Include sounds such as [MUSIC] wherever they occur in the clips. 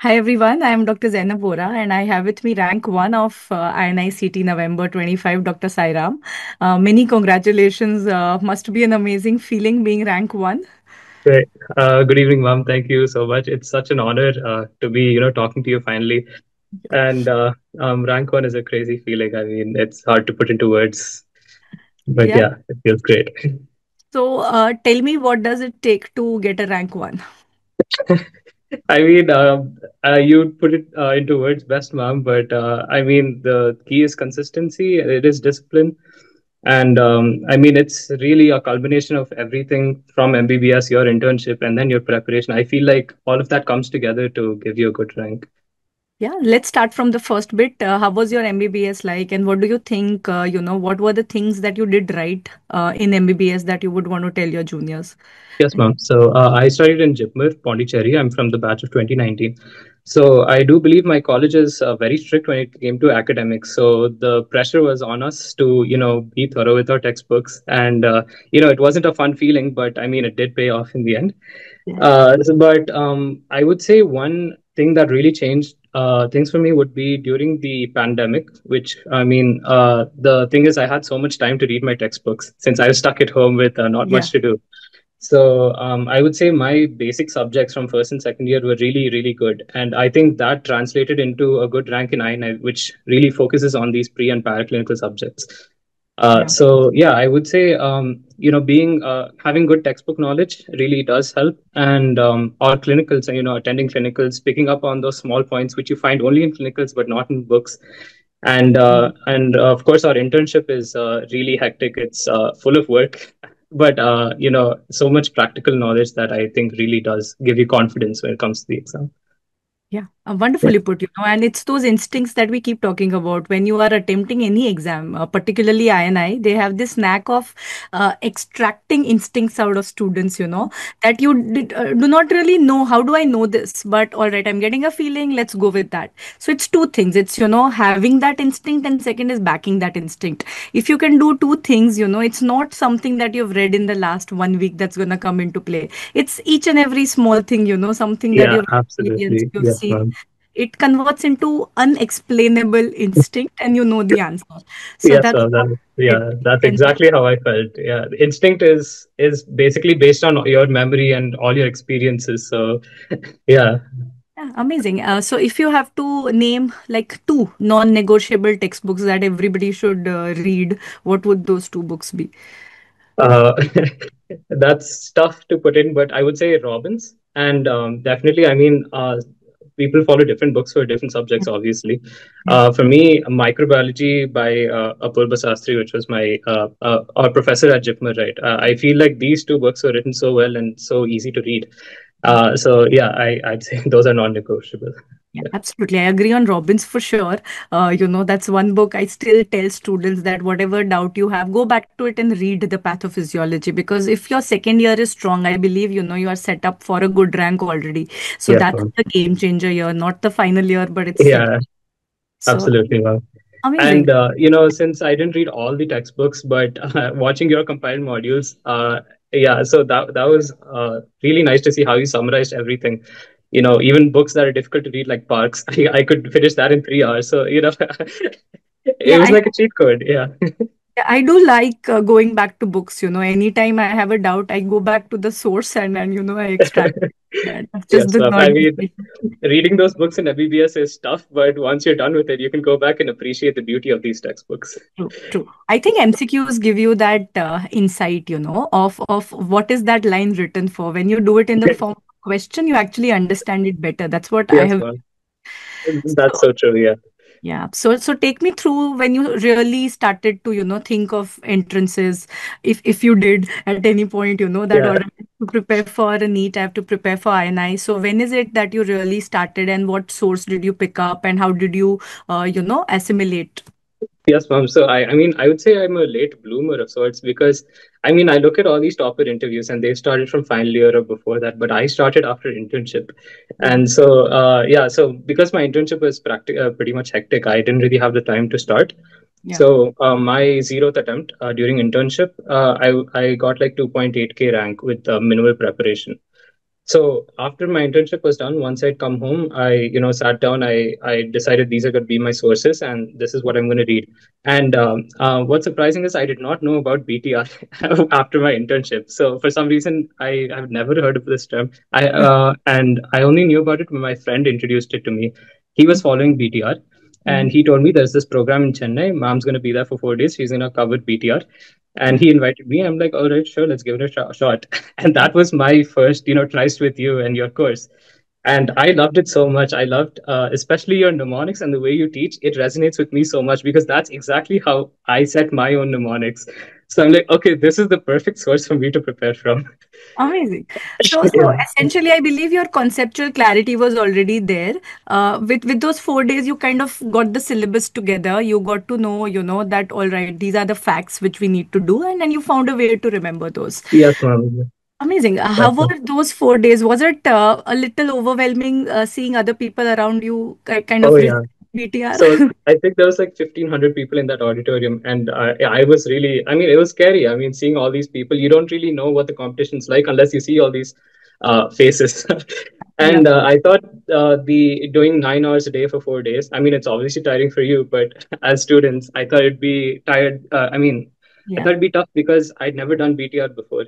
Hi everyone, I am Dr. Zainab Vora and I have with me rank 1 of uh, INICET November 25, Dr. Sairam. Uh, many congratulations. Uh, must be an amazing feeling being rank 1. Great. Uh, good evening, mom. Thank you so much. It's such an honor uh, to be, you know, talking to you finally. And uh, um, rank one is a crazy feeling. I mean, it's hard to put into words, but Yeah. yeah, it feels great. So uh, tell me what does it take to get a rank 1? [LAUGHS] [LAUGHS] I mean, um, uh, you put it uh, into words best, ma'am. But uh, I mean, the key is consistency. It is discipline, and um, I mean, it's really a culmination of everything from MBBS, your internship, and then your preparation. I feel like all of that comes together to give you a good rank. Yeah, let's start from the first bit. Uh, how was your MBBS like, and what do you think? Uh, you know, what were the things that you did right uh, in MBBS that you would want to tell your juniors? Yes, ma'am. So uh, I studied in Jipmer, Pondicherry. I'm from the batch of 2019. So I do believe my college is uh, very strict when it came to academics. So the pressure was on us to, you know, be thorough with our textbooks. And, uh, you know, it wasn't a fun feeling, but I mean, it did pay off in the end. Yeah. Uh, so- but um, I would say one thing that really changed uh, things for me would be during the pandemic, which I mean, uh, the thing is, I had so much time to read my textbooks since I was stuck at home with uh, not Yeah. much to do. So um, I would say my basic subjects from first and second year were really, really good. And I think that translated into a good rank in I, which really focuses on these pre and paraclinical subjects. Uh, Yeah. so yeah, I would say um, you know being uh, having good textbook knowledge really does help, and um, our clinicals, you know, attending clinicals, picking up on those small points which you find only in clinicals but not in books, and uh, and uh, of course our internship is uh, really hectic. It's uh, full of work, [LAUGHS] but uh, you know so much practical knowledge that I think really does give you confidence when it comes to the exam. Yeah, uh, wonderfully put, you know, and it's those instincts that we keep talking about when you are attempting any exam, uh, particularly I&I, they have this knack of uh, extracting instincts out of students, you know, that you did, uh, do not really know. How do I know this? But all right, I'm getting a feeling, let's go with that. So it's two things. It's, you know, having that instinct, and second is backing that instinct. If you can do two things, you know, it's not something that you've read in the last one week that's going to come into play it's each and every small thing, you know, something that yeah, experienced, absolutely. you've Yes, seen. ma'am. It converts into unexplainable instinct, and you know the answer. So Yes, that's. That, yeah, that's exactly how I felt. Yeah, instinct is is basically based on your memory and all your experiences. So, [LAUGHS] yeah. Yeah, amazing. Uh, so if you have to name like two non-negotiable textbooks that everybody should uh, read, what would those two books be? Uh, [LAUGHS] that's tough to put in, but I would say Robbins. And um, definitely, I mean, uh, people follow different books for different subjects, obviously. Uh, for me, microbiology by uh, Apoorva Sastry, which was my uh, uh, our professor at Jipmer, right? Uh, I feel like these two books were written so well and so easy to read. Uh, so yeah, I, I'd say [LAUGHS] those are non-negotiable. Yeah, Yeah. absolutely. I agree on Robbins for sure. Uh, you know, that's one book I still tell students that whatever doubt you have, go back to it and read the pathophysiology because if your second year is strong, I believe, you know, you are set up for a good rank already. So Yes, that's the game changer year, not the final year, but it's. Yeah, So absolutely, amazing. And uh, you know, since I didn't read all the textbooks, but uh, [LAUGHS] watching your compiled modules, uh, yeah, so that that was uh, really nice to see how you summarized everything. You know, even books that are difficult to read, like Parks, I, [LAUGHS] I could finish that in three hours. So you know, [LAUGHS] it Yeah, was I like a cheat code. Yeah, I do like uh, going back to books, you know. Anytime I have a doubt, I go back to the source and, and you know, I extract it. [LAUGHS] Yeah, just yes, the. I mean, reading those books in MBBS is tough, but once you're done with it, you can go back and appreciate the beauty of these textbooks. True, true. I think MCQs give you that uh, insight, you know, of of what is that line written for. When you do it in the form of question, you actually understand it better. That's what I have. That's So so true. Yeah. yeah. So so take me through when you really started to, you know, think of entrances. If if you did at any point, you know, that Yeah. or to prepare for a NEET, I have to prepare for INI. So when is it that you really started, and what source did you pick up, and how did you, uh, you know, assimilate? Yes, ma'am. So I, I mean, I would say I'm a late bloomer of sorts because I mean, I look at all these topper interviews and they started from final year or before that, but I started after internship. And so, uh, yeah, so because my internship was uh, pretty much hectic, I didn't really have the time to start. Yeah. So uh, my zeroth attempt uh, during internship, uh, I I got like 2.8k rank with uh, minimal preparation. So after my internship was done, once I'd come home, I, you know, sat down. I, I decided these are going to be my sources, and this is what I'm going to read. And um, uh, what's surprising is I did not know about BTR [LAUGHS] after my internship. So for some reason, I have never heard of this term. I uh, and I only knew about it when my friend introduced it to me. He was following BTR, and he told me there's this program in Chennai. Mom's going to be there for four days. She's going to cover BTR and he invited me. I'm like all right sure let's give it a sh- shot. [LAUGHS] And that was my first you know tryst with you and your course. And i loved it so much. I loved uh, especially your mnemonics and the way you teach. It resonates with me so much because that's exactly how i set my own mnemonics so i'm like okay this is the perfect source for me to prepare from Amazing. [LAUGHS] So, so essentially, I believe your conceptual clarity was already there. Uh, with with those four days, you kind of got the syllabus together. You got to know, you know, that all right, these are the facts which we need to do, and then you found a way to remember those. yes ma'am Amazing. Uh, How were those four days? Was it uh, a little overwhelming uh, seeing other people around you ki- kind oh of yeah BTR? So I think there was like 1500 people in that auditorium, and uh, I was really, I mean, it was scary. I mean, seeing all these people, you don't really know what the competition's like unless you see all these uh, faces. [LAUGHS] Yeah. and uh, I thought uh, the doing nine hours a day for four days, I mean, it's obviously tiring for you, but [LAUGHS] as students, I thought it'd be tired. Uh, I mean, I thought it'd be tough because I'd never done BTR before.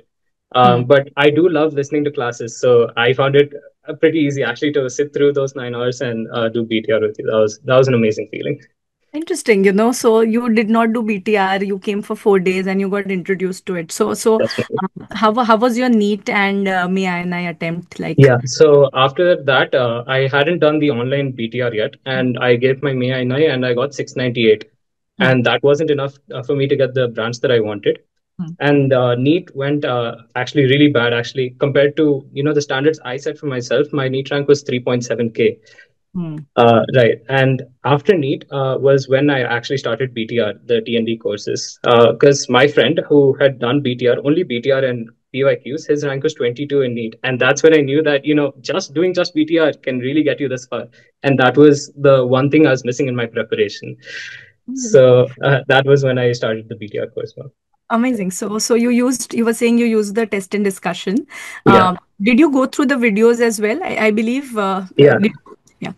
Um, but I do love listening to classes, so I found it pretty easy actually to sit through those nine hours and uh, do BTR with you. That was that was an amazing feeling. Interesting, you know. So you did not do BTR, you came for four days and you got introduced to it. So, so um, how how was your NEET and uh, I and I attempt like? Yeah, so after that, uh, I hadn't done the online BTR yet, and I gave my me and I and I got 698. Hmm. And that wasn't enough uh, for me to get the branch that I wanted. Hmm. And uh, NEET went uh, actually really bad, actually, compared to, you know, the standards I set for myself. My NEET rank was 3.7K. Hmm. Uh, right. And after NEET uh, was when I actually started BTR, the TND courses. Because my friend who had done BTR, only BTR and PYQs, his rank was 22 in NEET. And that's when I knew that, you know, just doing just BTR can really get you this far. And that was the one thing I was missing in my preparation. Amazing. So uh, that was when I started the BTR course. Well, Amazing. So, so you used, you were saying you used the test and discussion. yeah. Um, did you go through the videos as well? I, I believe, uh, Yeah. did, yeah.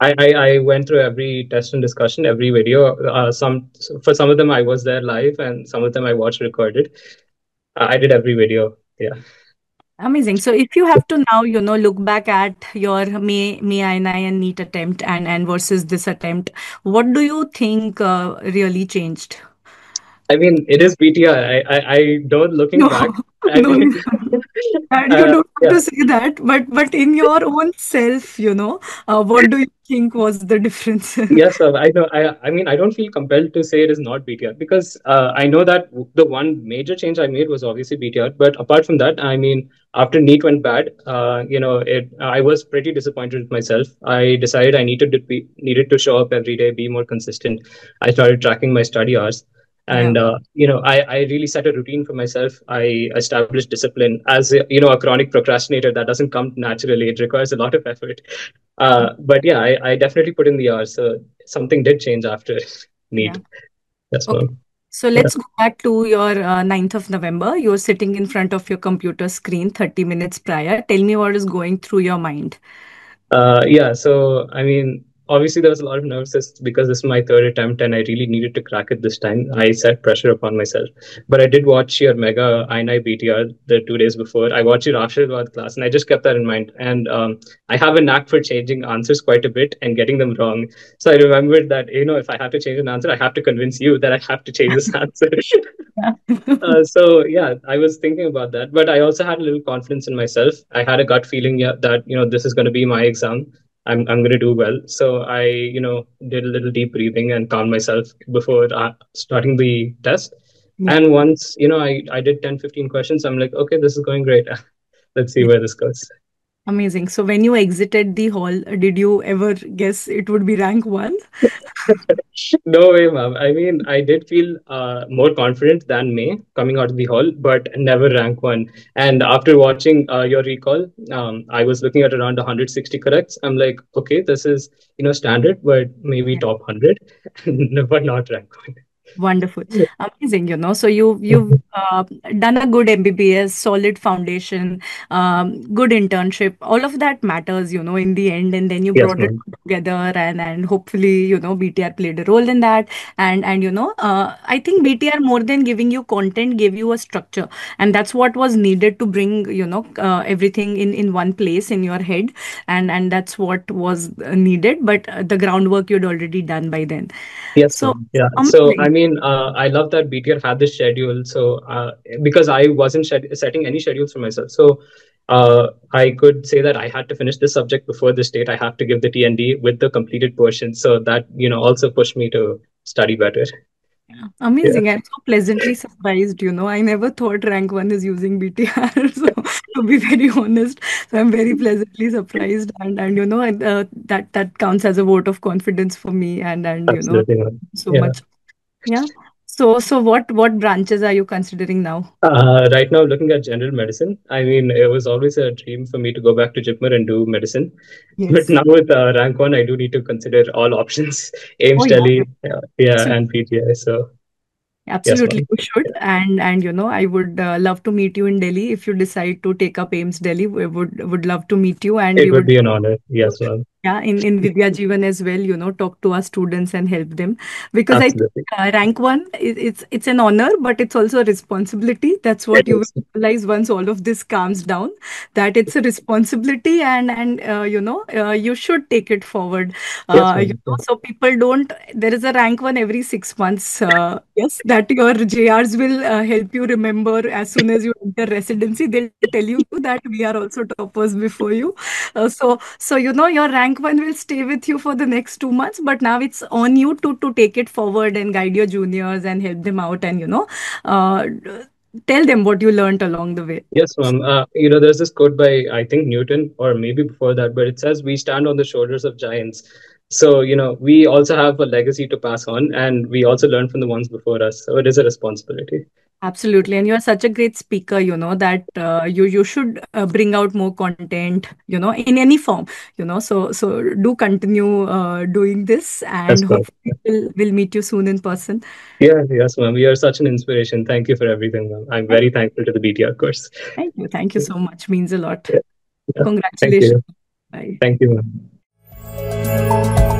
I, I, I went through every test and discussion, every video. Uh, some for some of them I was there live, and some of them I watched recorded. Uh, I did every video. Yeah. Amazing. So if you have to now, you know, look back at your May May I and NEET attempt and and versus this attempt, what do you think uh, really changed? I mean, it is BTR. I, I, I don't looking No, back. [LAUGHS] I no, mean, and you uh, don't have yeah. to say that, but but in your own self, you know, uh, what do you think was the difference? [LAUGHS] Yes, sir. I know. I, I mean, I don't feel compelled to say it is not BTR because uh, I know that the one major change I made was obviously BTR. But apart from that, I mean, after NEET went bad, uh, you know, it I was pretty disappointed with myself. I decided I needed to be needed to show up every day, be more consistent. I started tracking my study hours. Yeah, And uh, you know, I, I really set a routine for myself. I established discipline. As a, you know, a chronic procrastinator, that doesn't come naturally. It requires a lot of effort. Uh, but yeah, I, I definitely put in the hours. So something did change after [LAUGHS] yeah. NEET. That's Okay. well. So let's go back to your uh, 9th of November. You're sitting in front of your computer screen 30 minutes prior. Tell me what is going through your mind. Uh, yeah, so I mean, obviously there was a lot of nervousness because this is my third attempt and I really needed to crack it this time. I set pressure upon myself. But I did watch your Mega INI BTR the two days before. I watched your Ashirwad class and I just kept that in mind. And um, I have a knack for changing answers quite a bit and getting them wrong. So I remembered that, you know, if I have to change an answer, I have to convince you that I have to change this [LAUGHS] answer. Uh, so yeah, I was thinking about that, but I also had a little confidence in myself. I had a gut feeling yeah, that you know this is going to be my exam. I'm I'm going to do well. So I you know did a little deep breathing and calmed myself before uh, starting the test. Yeah. And once you know I I did 10 15 questions, I'm like, okay, this is going great. [LAUGHS] Let's see where this goes. Amazing. So when you exited the hall, did you ever guess it would be rank one? [LAUGHS] No way, ma'am. I mean, I did feel uh, more confident than May coming out of the hall, but never rank one. And after watching uh, your recall, um, I was looking at around 160 corrects. I'm like, okay, this is, you know, standard, but maybe Yeah. top 100, [LAUGHS] but not rank one. Wonderful. [LAUGHS] Amazing, you know. So you you've uh, done a good MBBS, solid foundation, um, good internship. All of that matters, you know, in the end. And then you Yes, brought it together and and hopefully, you know, BTR played a role in that. And and you know, uh, I think BTR more than giving you content gave you a structure. And that's what was needed to bring, you know, uh, everything in in one place in your head. And and that's what was uh, needed. But uh, the groundwork you'd already done by then. Yes, So ma'am. Yeah. So, I mean, uh, I love that BTR had this schedule. So, uh, because I wasn't shed setting any schedules for myself. So, uh, I could say that I had to finish this subject before this date. I have to give the TND with the completed portion. So that, you know, also pushed me to study better. Yeah, Yeah. amazing. I'm so pleasantly surprised, you know. I never thought rank one is using BTR. [LAUGHS] So to be very honest, so I'm very pleasantly surprised and and you know and, uh, that that counts as a vote of confidence for me and and you know Absolutely. so Yeah. much. Yeah. So so what what branches are you considering now? Uh, right now, looking at general medicine, I mean, it was always a dream for me to go back to JIPMER and do medicine. But now with uh, rank one, I do need to consider all options, [LAUGHS] Oh AIIMS yeah, Delhi, uh, yeah, and PGI. So Absolutely, ma'am. you should. Yeah, And and you know, I would uh, love to meet you in Delhi if you decide to take up AIIMS Delhi. We would would love to meet you, and it would would be an honor. Yes, ma'am. Yeah in in Vidya [LAUGHS] Jeevan as well. You know, talk to our students and help them because I think uh, rank one it, it's it's an honor, but it's also a responsibility. That's It what you is. will realize once all of this calms down. That it's a responsibility, and and uh, you know uh, you should take it forward. Yes, Uh, you know, so people don't. There is a rank one every six months. Uh, yes, that your JRs will uh, help you remember as soon as you enter residency. They'll tell you that we are also toppers before you. Uh, so so you know your rank one will stay with you for the next two months, but now it's on you to to take it forward and guide your juniors and help them out and you know uh, tell them what you learned along the way. Yes, ma'am. Uh, you know, there's this quote by I think Newton or maybe before that, but it says we stand on the shoulders of giants. So, you know, we also have a legacy to pass on, and we also learn from the ones before us. So it is a responsibility. Absolutely, and you are such a great speaker, you know, that uh, you you should uh, bring out more content, you know, in any form, you know. So so do continue uh, doing this, and hopefully we'll we'll meet you soon in person. Yeah, yes, ma'am. You are such an inspiration. Thank you for everything, ma'am. I'm very thankful to the BTR course. thank you, thank you so much. Means a lot. Yeah, yeah. Thank you. Bye. Thank you, ma'am.